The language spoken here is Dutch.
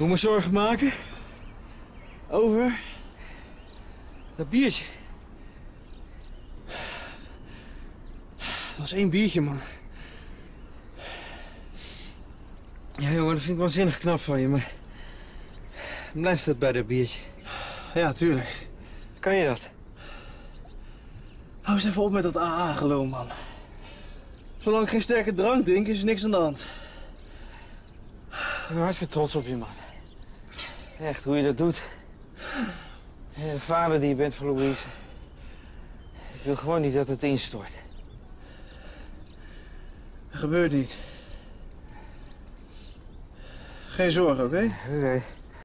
moet me zorgen maken? Over? Dat biertje. Dat was één biertje, man. Ja, jongen, dat vind ik waanzinnig knap van je, maar... Blijft dat bij dat biertje? Ja, tuurlijk. Kan je dat? Hou eens even op met dat AA-geloof, man. Zolang ik geen sterke drank drink, is er niks aan de hand. Ik ben hartstikke trots op je, man. Echt, hoe je dat doet. En de vader die je bent voor Louise. Ik wil gewoon niet dat het instort. Dat gebeurt niet. Geen zorgen, oké? Oké.